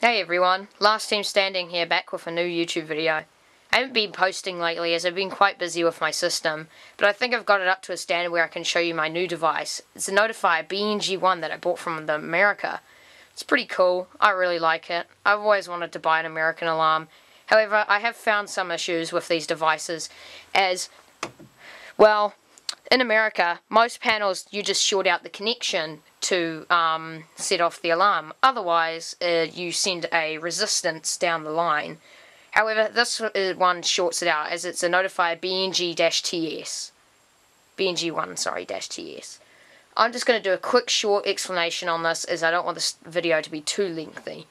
Hey everyone, Last Team Standing here back with a new YouTube video. I haven't been posting lately as I've been quite busy with my system, but I think I've got it up to a standard where I can show you my new device. It's a Notifier BNG1 that I bought from the America. It's pretty cool, I really like it. I've always wanted to buy an American alarm. However, I have found some issues with these devices as, well, in America, most panels you just short out the connection to um, set off the alarm. Otherwise, uh, you send a resistance down the line. However, this one shorts it out as it's a notifier BNG-TS. BNG1, sorry, dash TS. I'm just going to do a quick short explanation on this as I don't want this video to be too lengthy.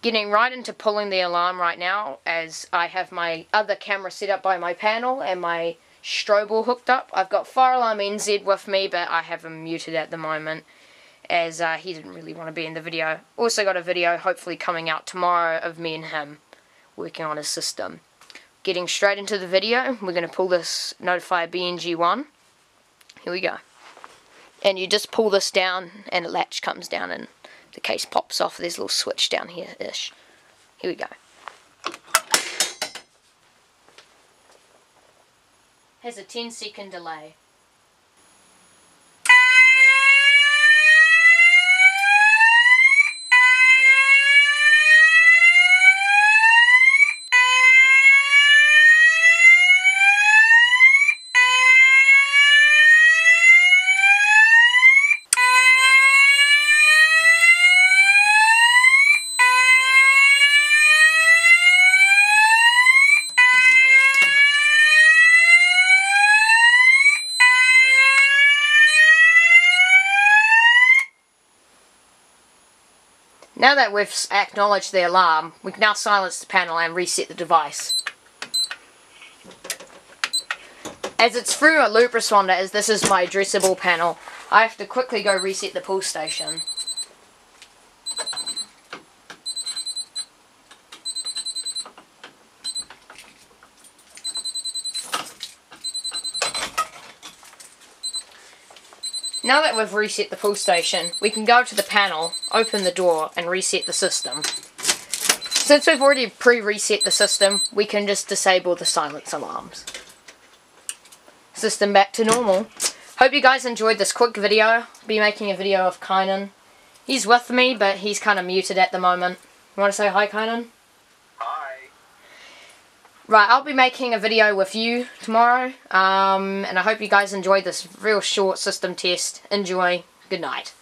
Getting right into pulling the alarm right now as I have my other camera set up by my panel and my Strobel hooked up. I've got Fire Alarm NZ with me, but I have him muted at the moment as uh, he didn't really want to be in the video. Also got a video hopefully coming out tomorrow of me and him working on his system. Getting straight into the video, we're going to pull this Notifier BNG1. Here we go. And you just pull this down and a latch comes down and the case pops off. There's a little switch down here-ish. Here we go. Has a 10 second delay. Now that we've acknowledged the alarm, we can now silence the panel and reset the device. As it's through a loop responder, as this is my addressable panel, I have to quickly go reset the pull station. Now that we've reset the pull station, we can go to the panel, open the door, and reset the system. Since we've already pre-reset the system, we can just disable the silence alarms. System back to normal. Hope you guys enjoyed this quick video. I'll be making a video of Kynan. He's with me, but he's kind of muted at the moment. You want to say hi, Kynan? Right, I'll be making a video with you tomorrow, um, and I hope you guys enjoyed this real short system test. Enjoy. Good night.